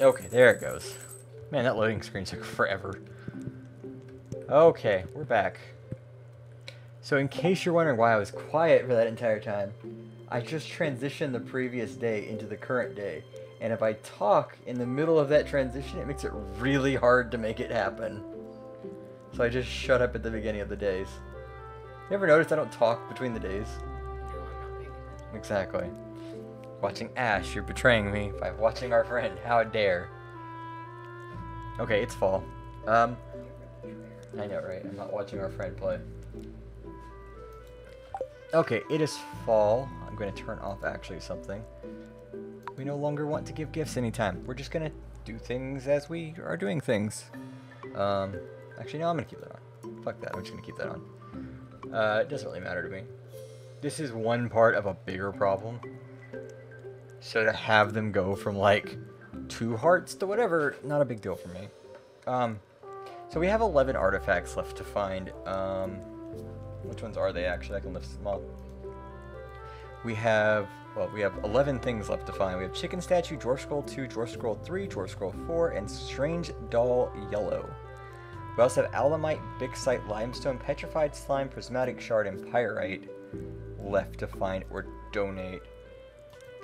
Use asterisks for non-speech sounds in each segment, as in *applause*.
Okay, there it goes. Man, that loading screen took *laughs* forever. Okay, we're back. So in case you're wondering why I was quiet for that entire time, I just transitioned the previous day into the current day. And if I talk in the middle of that transition, it makes it really hard to make it happen. So I just shut up at the beginning of the days. You ever notice I don't talk between the days? No, I'm not paying attention. Exactly. Watching Ash, you're betraying me by watching our friend. How dare. Okay, it's fall. Um, I know, right? I'm not watching our friend play. Okay, it is fall. I'm going to turn off actually something. We no longer want to give gifts anytime. We're just going to do things as we are doing things. Um, actually, no, I'm going to keep that on. Fuck that. I'm just going to keep that on. Uh, it doesn't really matter to me. This is one part of a bigger problem. So to have them go from like two hearts to whatever, not a big deal for me. Um, so we have 11 artifacts left to find. Um, which ones are they actually? I can lift them up. We have, well, we have 11 things left to find. We have Chicken Statue, Dwarf Scroll 2, Dwarf Scroll 3, Dwarf Scroll 4, and Strange Doll Yellow. We also have Alamite, Bixite, Limestone, Petrified Slime, Prismatic Shard, and Pyrite left to find or donate.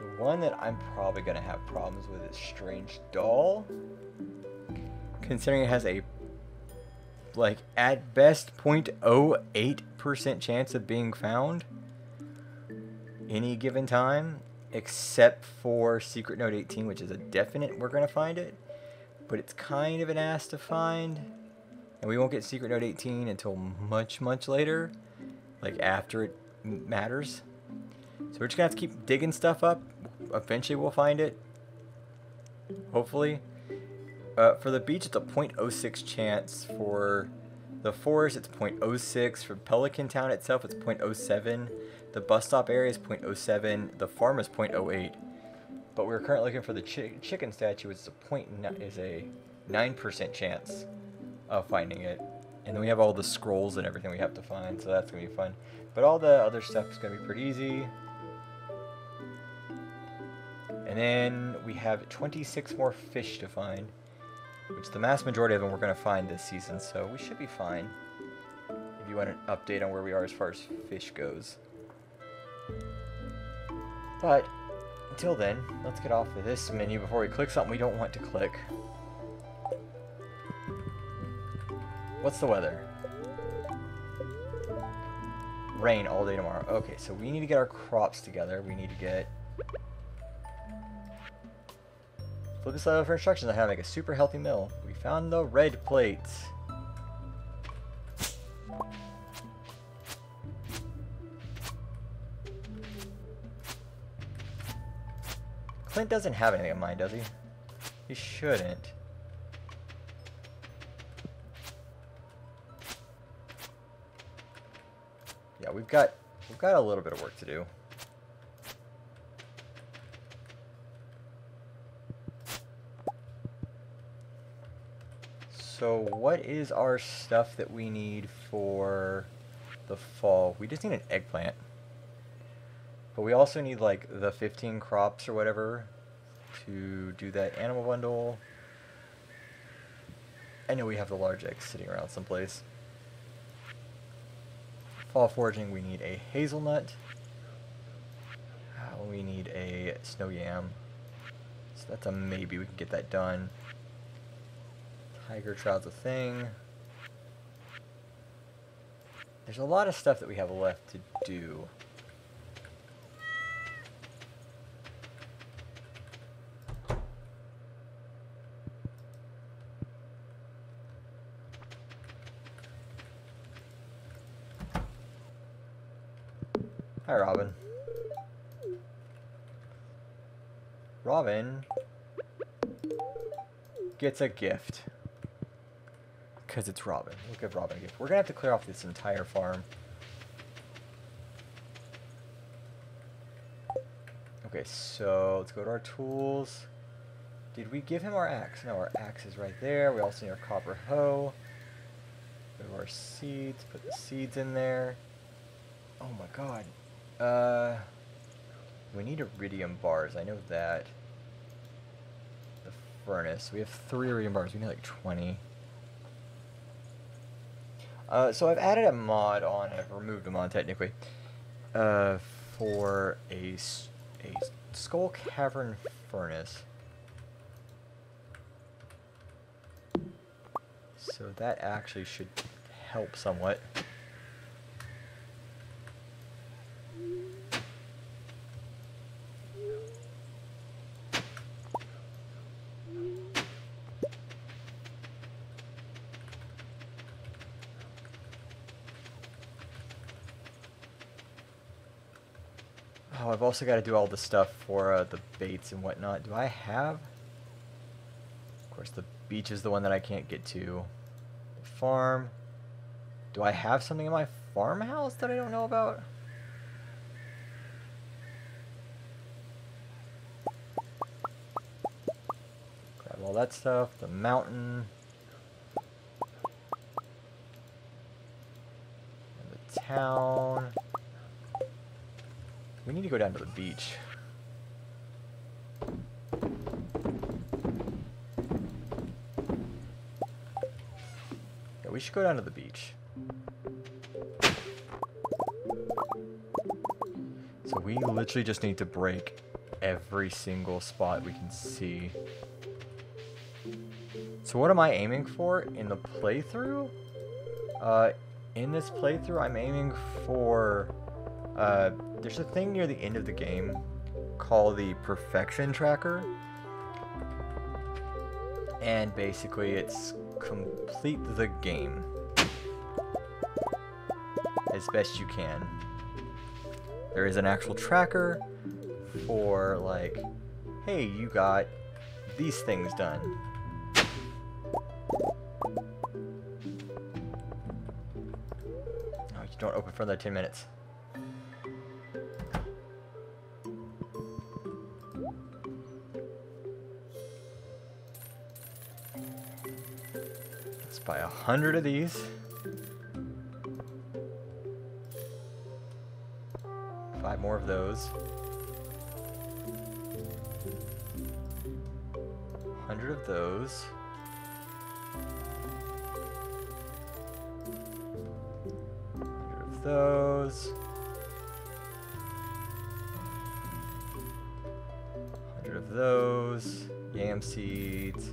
The one that I'm probably going to have problems with is Strange Doll. Considering it has a, like, at best 0.08% chance of being found any given time, except for Secret Note 18, which is a definite we're going to find it. But it's kind of an ass to find. And we won't get Secret Note 18 until much, much later. Like after it matters. So we're just gonna have to keep digging stuff up. Eventually we'll find it. Hopefully. Uh, for the beach, it's a 0.06 chance. For the forest, it's 0.06. For Pelican Town itself, it's 0.07. The bus stop area is 0.07. The farm is 0.08. But we're currently looking for the chi- chicken statue, It's a point is a nine percent chance of finding it. And then we have all the scrolls and everything we have to find, so that's gonna be fun. But all the other stuff is gonna be pretty easy. And then we have 26 more fish to find, which the mass majority of them we're gonna find this season, so we should be fine. If you want an update on where we are as far as fish goes. But until then, let's get off of this menu before we click something we don't want to click. What's the weather? Rain all day tomorrow. Okay, so we need to get our crops together. We need to get... Flip this over for instructions on how to make a super healthy meal. We found the red plates. Clint doesn't have anything in mind, does he? He shouldn't. Got we've got a little bit of work to do. So what is our stuff that we need for the fall? We just need an eggplant. But we also need like the 15 crops or whatever to do that animal bundle. I know we have the large eggs sitting around someplace. Fall foraging, we need a hazelnut. Uh, We need a snow yam. So that's a maybe we can get that done. Tiger trout's a thing. There's a lot of stuff that we have left to do. Hi, Robin. Robin gets a gift. Because it's Robin. We'll give Robin a gift. We're going to have to clear off this entire farm. Okay, so let's go to our tools. Did we give him our axe? No, our axe is right there. We also need our copper hoe. Go to our seeds. Put the seeds in there. Oh my god. Uh, we need iridium bars. I know that. The furnace. We have three iridium bars. We need like 20. Uh, so I've added a mod on, I've removed a mod technically, uh, for a, a skull cavern furnace. So that actually should help somewhat. Oh, I've also got to do all the stuff for uh, the baits and whatnot. Do I have? Of course, the beach is the one that I can't get to. The farm. Do I have something in my farmhouse that I don't know about? Grab all that stuff. The mountain. And the town. We need to go down to the beach. Yeah, we should go down to the beach. So we literally just need to break every single spot we can see. So what am I aiming for in the playthrough? Uh, in this playthrough, I'm aiming for uh, there's a thing near the end of the game called the perfection tracker. And basically it's complete the game as best you can. There is an actual tracker for like, hey, you got these things done. Oh, you don't open for another 10 minutes. Buy a hundred of these. Five more of those. Hundred of those. Hundred of those. Hundred of those. Yam seeds.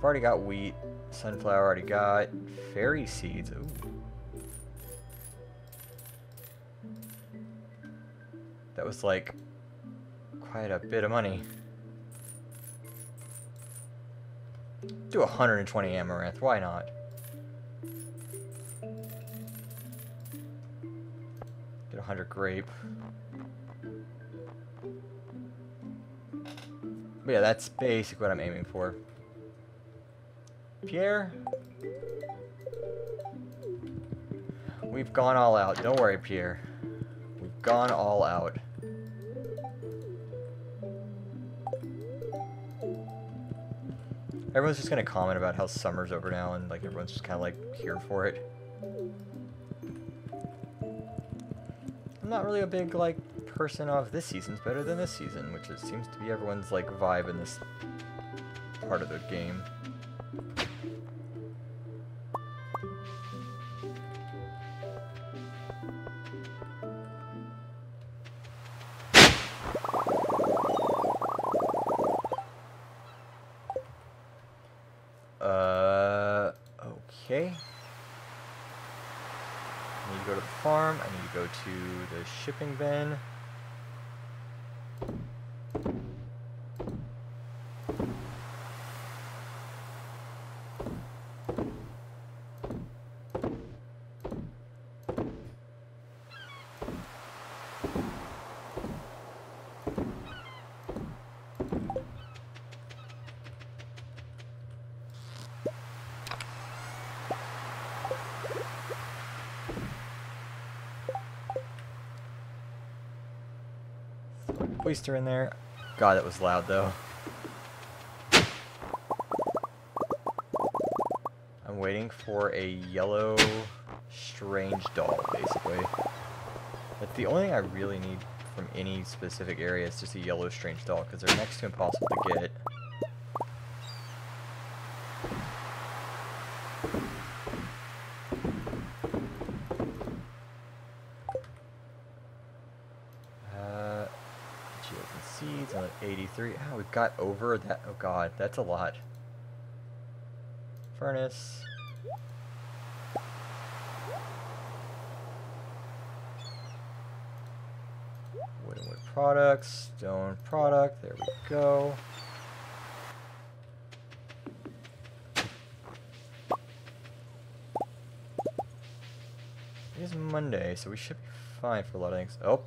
I've already got wheat. Sunflower already got. Fairy seeds. Ooh. That was like quite a bit of money. Do 120 amaranth, why not? Get 100 grape. But yeah, that's basically what I'm aiming for. Pierre? We've gone all out. Don't worry, Pierre. We've gone all out. Everyone's just gonna comment about how summer's over now and like everyone's just kind of like here for it. I'm not really a big like person of this season's better than this season, which it seems to be everyone's like vibe in this part of the game. To the shipping bin. Oyster in there. God, that was loud though. I'm waiting for a yellow strange doll, basically. That's the only thing I really need from any specific area. It's just a yellow strange doll, because they're next to impossible to get. Uh, Geodes and seeds, another 83. Ah, we've got over that. Oh god, that's a lot. Furnace. Wood and wood products, stone product, there we go. It is Monday, so we should be fine for a lot of things. Oh.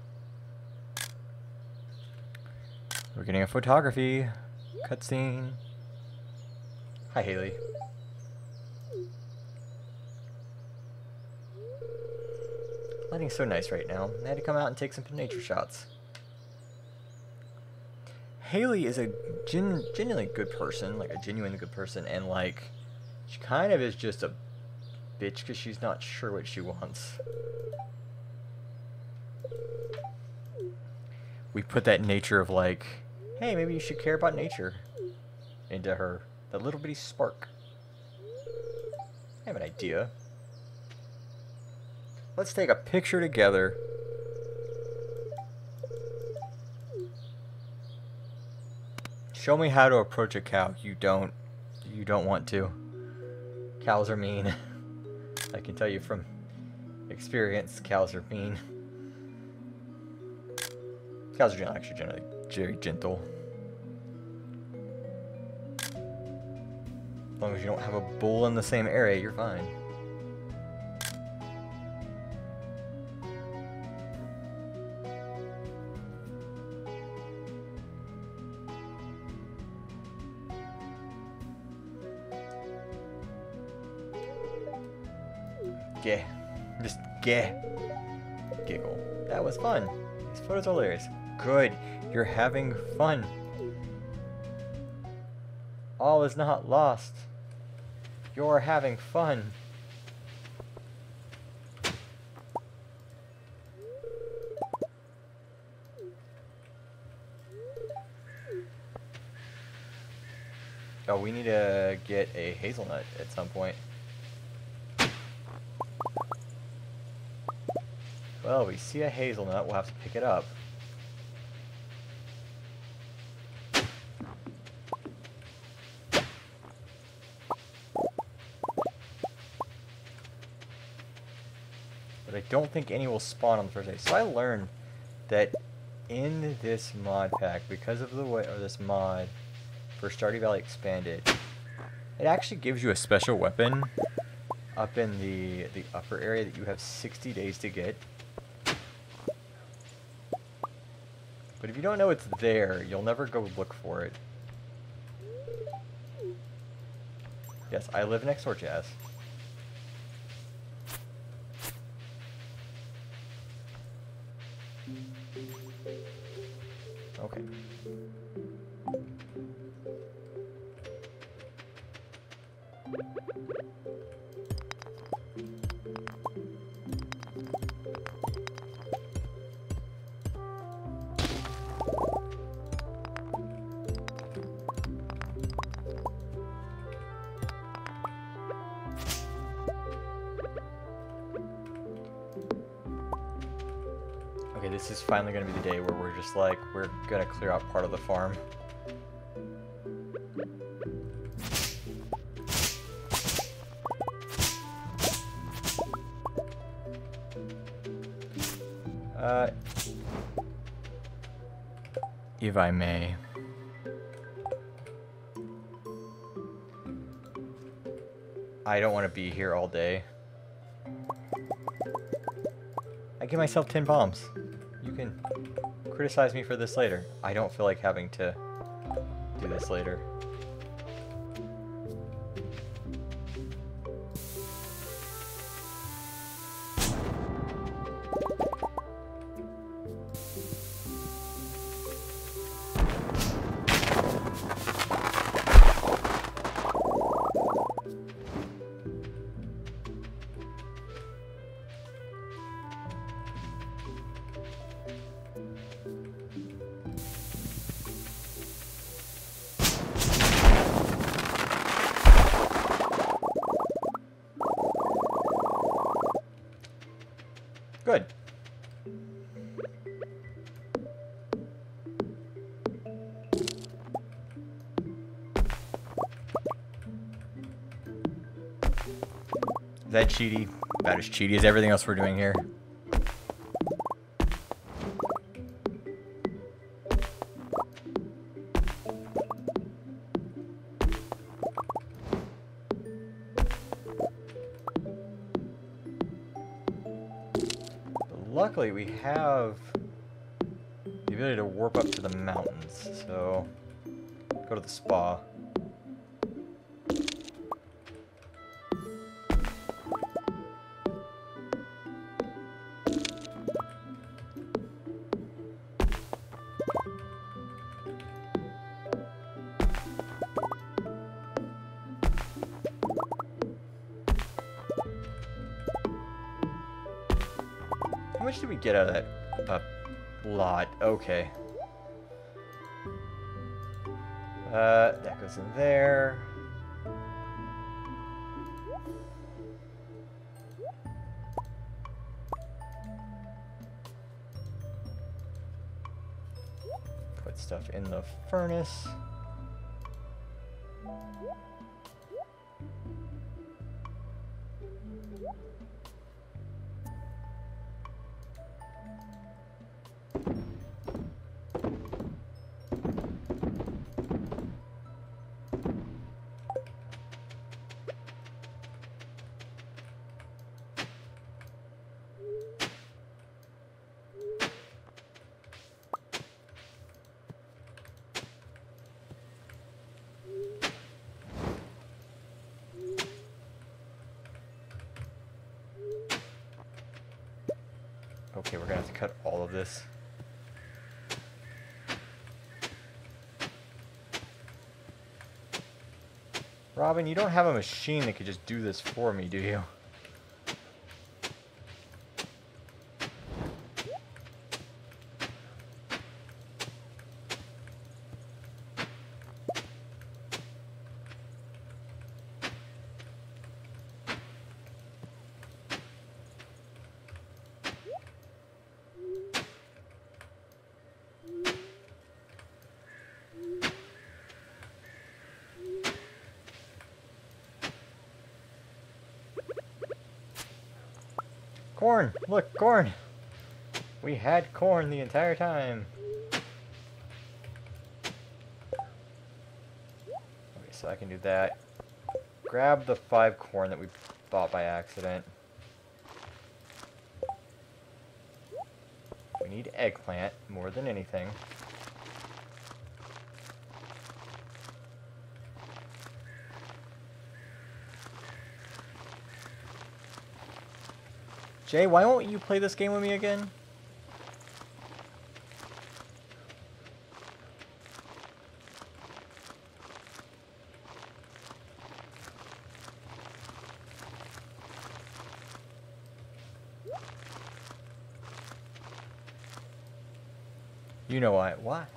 We're getting a photography cutscene. Hi, Haley. Lighting's so nice right now. I had to come out and take some nature shots. Haley is a gen genuinely good person, like a genuinely good person, and like, she kind of is just a bitch because she's not sure what she wants. We put that nature of like, hey, maybe you should care about nature into her. That little bitty spark. I have an idea. Let's take a picture together. Show me how to approach a cow. You don't you don't want to. Cows are mean. *laughs* I can tell you from experience, cows are mean. Cows are actually generally very gentle. As long as you don't have a bull in the same area, you're fine. Gah. Just gah. Giggle. That was fun. These photos are hilarious. Good. You're having fun. All is not lost. You're having fun. Oh, we need to get a hazelnut at some point. Well, we see a hazelnut, we'll have to pick it up. Don't think any will spawn on the first day. So I learned that in this mod pack, because of the way, or this mod for Stardew Valley Expanded, it actually gives you a special weapon up in the the upper area that you have 60 days to get. But if you don't know it's there, you'll never go look for it. Yes, I live next door, Jazz. Okay, this is finally gonna be the day where we're just like, we're gonna clear out part of the farm. Uh, if I may. I don't want to be here all day. I give myself 10 bombs. You can criticize me for this later. I don't feel like having to do this later. That cheaty? About as cheaty as everything else we're doing here. luckily we have the ability to warp up to the mountains, so go to the spa. Get out of that uh, lot? Okay. Uh, that goes in there. Put stuff in the furnace. This. Robin, you don't have a machine that could just do this for me, do you? Corn! Look, corn! We had corn the entire time. Okay, so I can do that. Grab the five corn that we bought by accident. We need eggplant more than anything. Jay, why won't you play this game with me again? You know why. Why?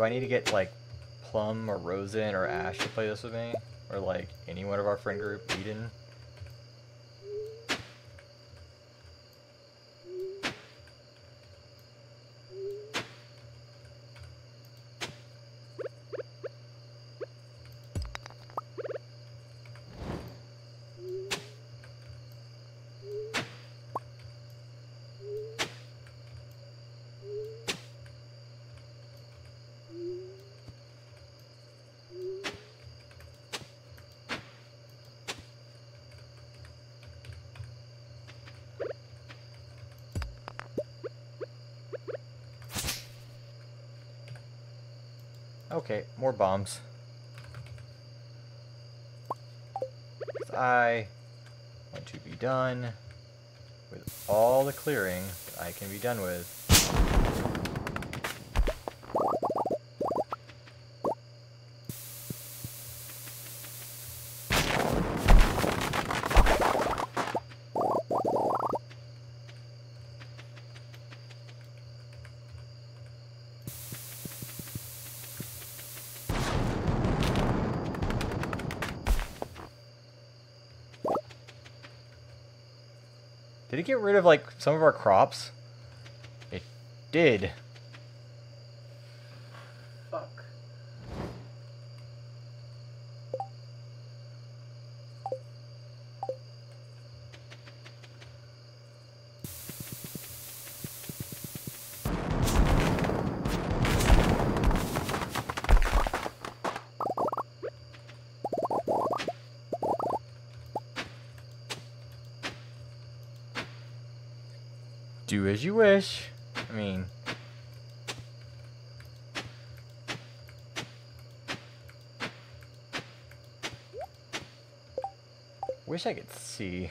Do I need to get like Plum or Rosen or Ash to play this with me? Or like any one of our friend group, Eden? More bombs. I want to be done with all the clearing I can be done with. Get rid of, like, some of our crops? It did. As you wish. I mean... Wish I could see.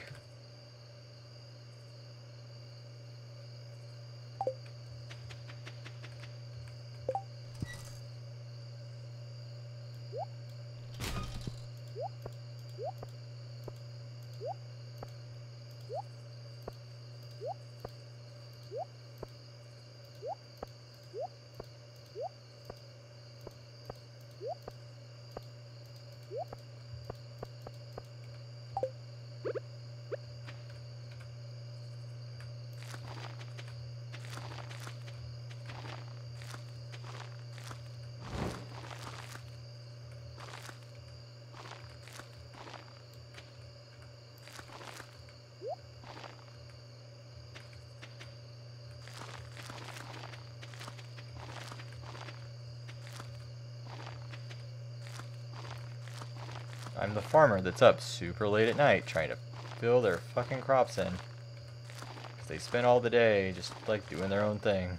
I'm the farmer that's up super late at night trying to fill their fucking crops in. 'Cause they spend all the day just like doing their own thing.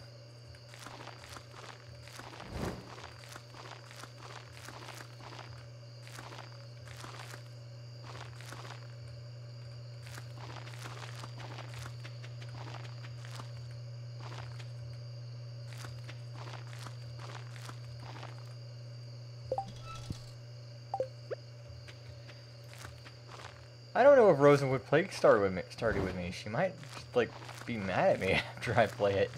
I don't know if Rosenwood Plague started with me. Started with me. She might like be mad at me *laughs* after I play it.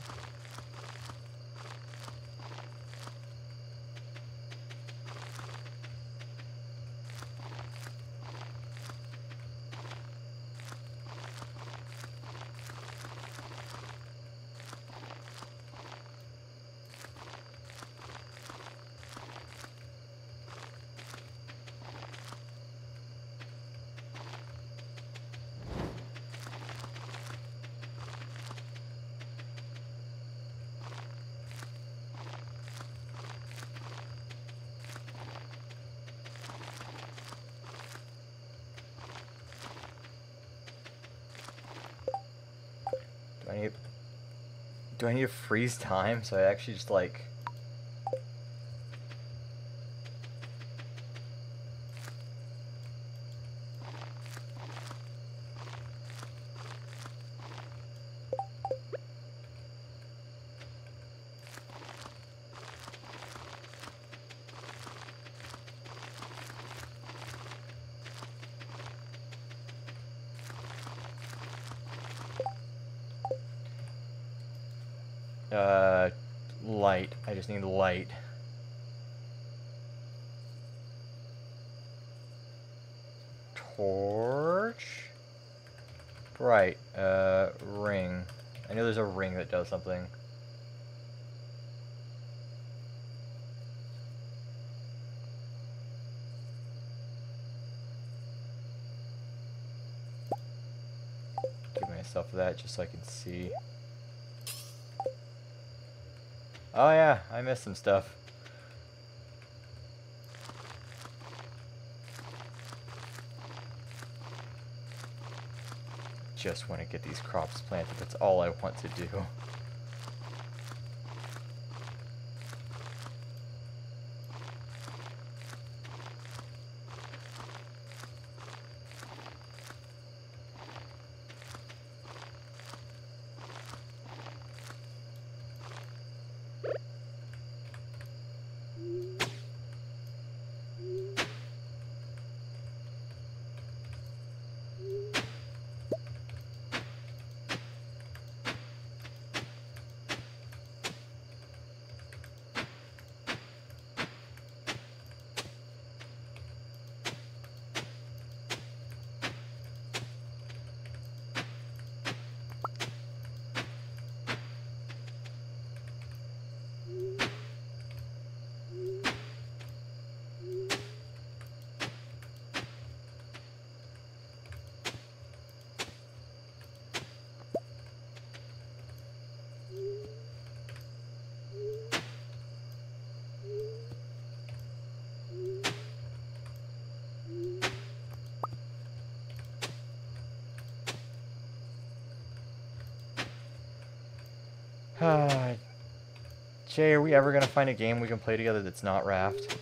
Do I need Do I need to freeze time? So I actually just like Uh, light. I just need the light. Torch? Right, uh, ring. I know there's a ring that does something. Give myself that just so I can see. Oh yeah, I missed some stuff. Just want to get these crops planted, that's all I want to do. *sighs* Jay, are we ever gonna find a game we can play together that's not Raft?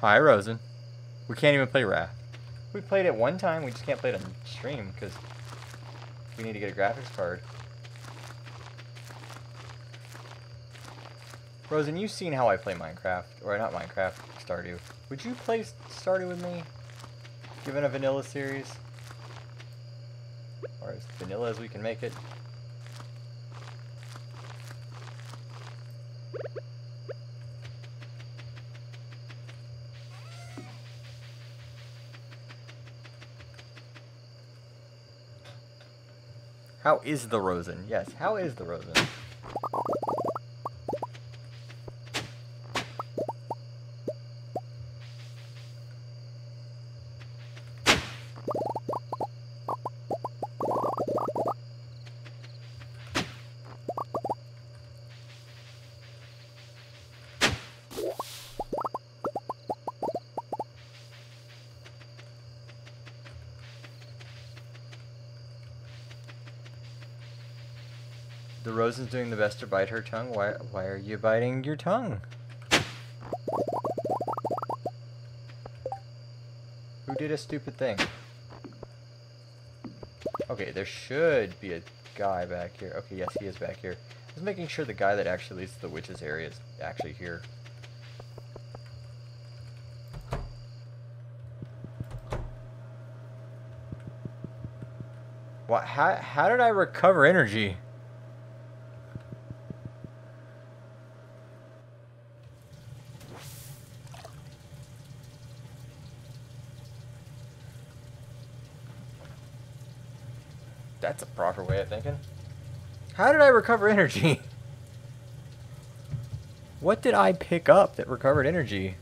Hi, Rosen. We can't even play Raft. We played it one time, we just can't play it on stream because we need to get a graphics card. Rosen, you've seen how I play Minecraft, or not Minecraft, Stardew. Would you play Stardew with me, given a vanilla series? Or as vanilla as we can make it? How is the Rosen? Yes, how is the Rosen? The Rosen's doing the best to bite her tongue. Why, why are you biting your tongue? Who did a stupid thing? Okay, there should be a guy back here. Okay, yes, he is back here. Was making sure the guy that actually leads to the witch's area is actually here. What? How, how did I recover energy? That's a proper way of thinking. How did I recover energy? *laughs* What did I pick up that recovered energy?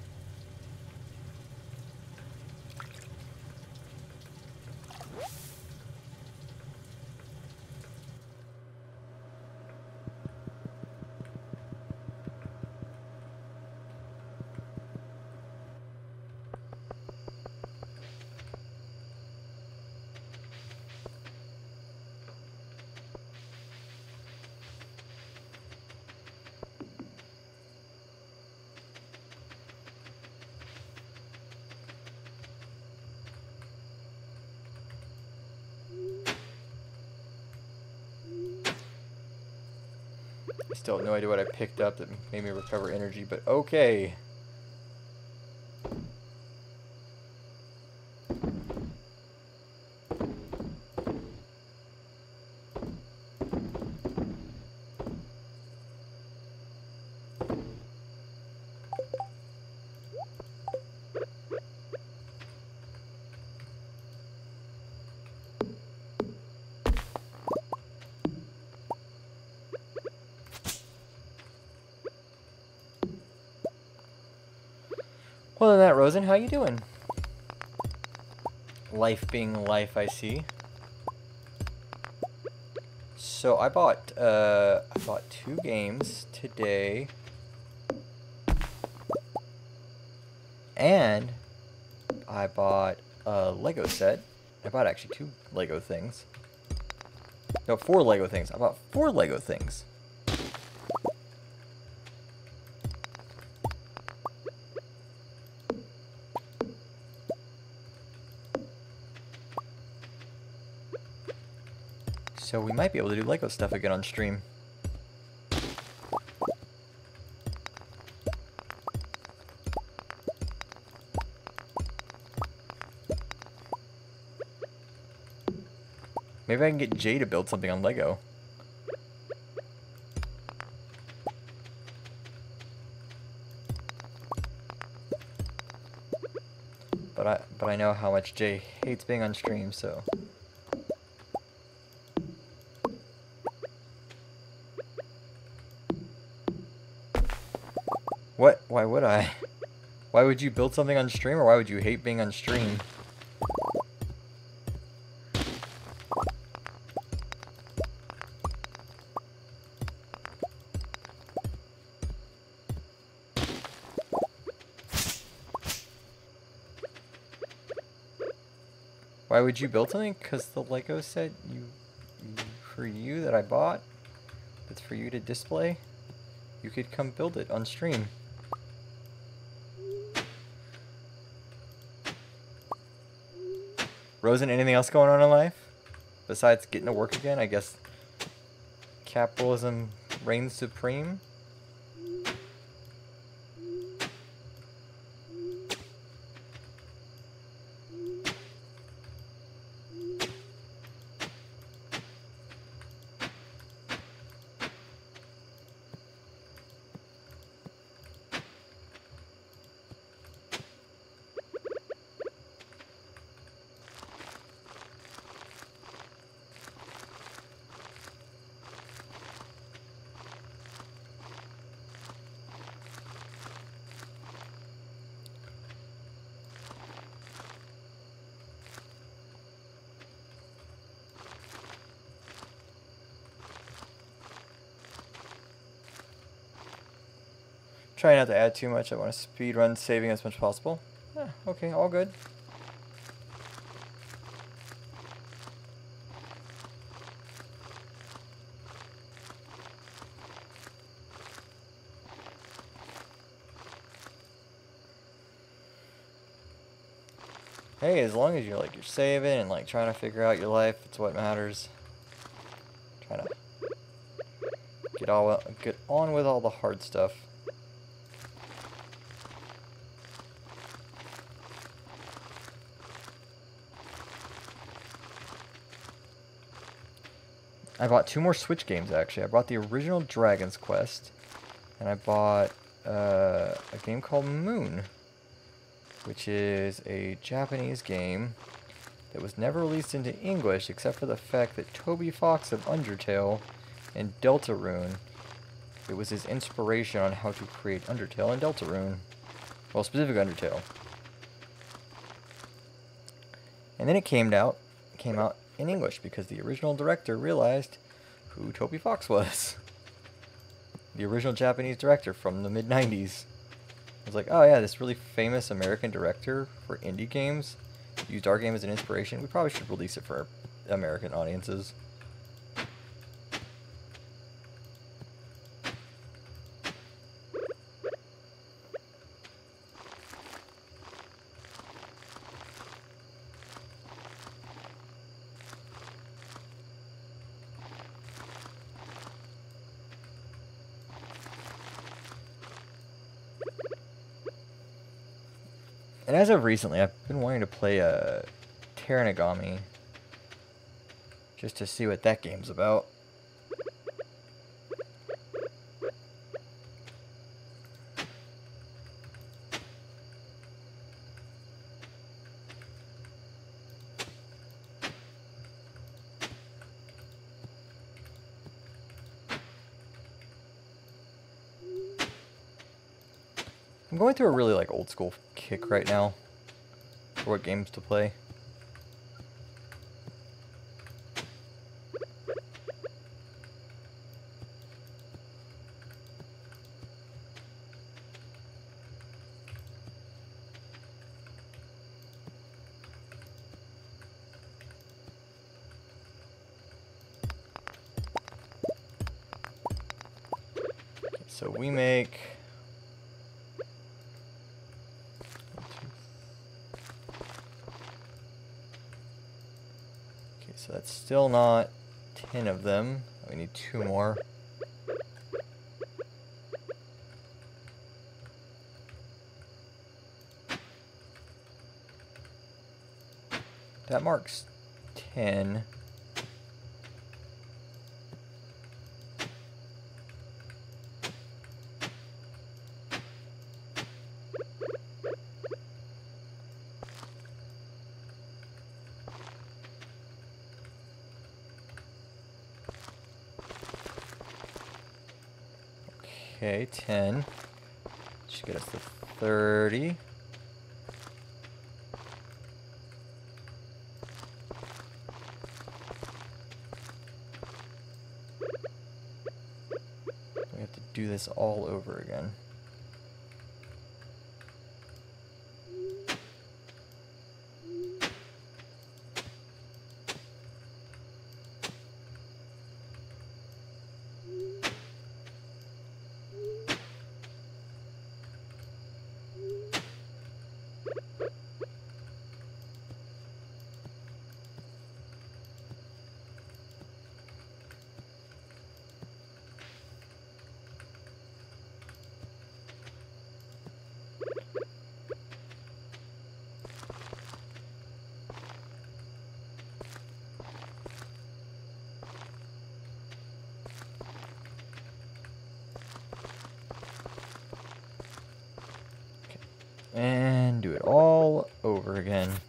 I still have no idea what I picked up that made me recover energy, but okay. Rosen, how you doing? Life being life, I see. So I bought uh, I bought two games today, and I bought a Lego set. I bought actually two Lego things. No, four Lego things. I bought four Lego things. So we might be able to do Lego stuff again on stream. Maybe I can get Jay to build something on Lego. But I but I know how much Jay hates being on stream, so would I? Why would you build something on stream or why would you hate being on stream? Why would you build something? Because the Lego set you, you for you that I bought, it's for you to display. You could come build it on stream. Rosen, anything else going on in life? Besides getting to work again, I guess capitalism reigns supreme. Try not to add too much. I want to speed run saving as much as possible. Yeah, okay, all good. Hey, as long as you're like you're saving and like trying to figure out your life, it's what matters. Trying to get all get on with all the hard stuff. I bought two more Switch games actually. I bought the original Dragon's Quest, and I bought uh, a game called Moon, which is a Japanese game that was never released into English except for the fact that Toby Fox of Undertale and Deltarune, it was his inspiration on how to create Undertale and Deltarune. Well, specific Undertale. And then it came out, came out in English because the original director realized who Toby Fox was. *laughs* The original Japanese director from the mid 90s. I was like, oh yeah, this really famous American director for indie games used our game as an inspiration. We probably should release it for American audiences. And as of recently, I've been wanting to play a uh, Terranigma just to see what that game's about. I'm going through a really like old school kick right now for what games to play. so we make So that's still not 10 of them. We need two more. That marks 10. Okay, 10. should get us to 30. We have to do this all over again. And do it all over again.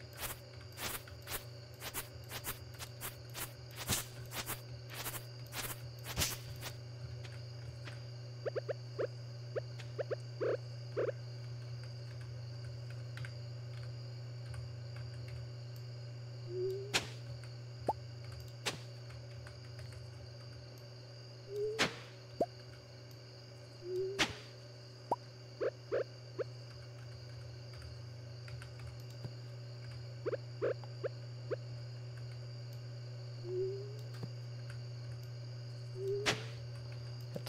That's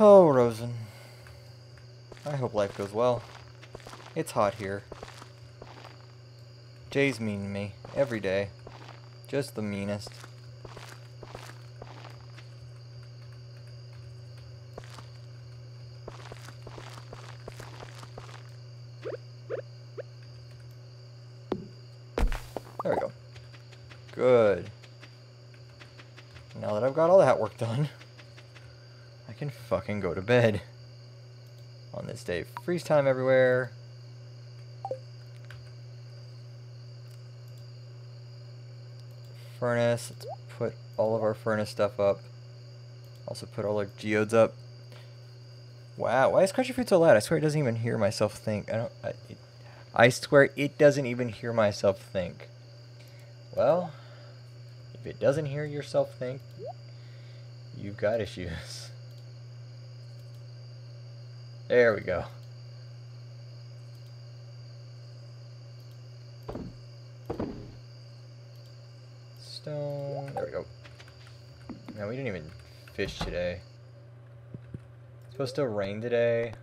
Oh, Rosen. I hope life goes well. It's hot here. Jay's mean to me every day. Just the meanest. There we go. Good. Now that I've got all that work done, I can fucking go to bed. On this day, freeze time everywhere. Furnace, let's put all of our furnace stuff up. Also put all our geodes up. Wow, why is Crunchy Fruit so loud? I swear it doesn't even hear myself think. I don't. I, it, I swear it doesn't even hear myself think. Well, if it doesn't hear yourself think, you've got issues. *laughs* There we go. Stone. There we go. Man, we didn't even fish today. It's supposed to rain today.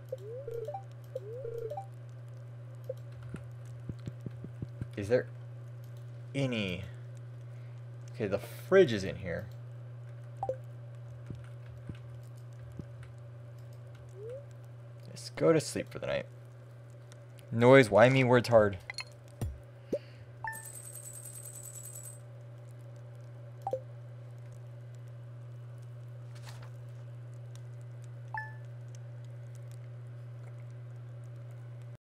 Is there any... Okay, the fridge is in here. Just go to sleep for the night. Noise, why me words hard?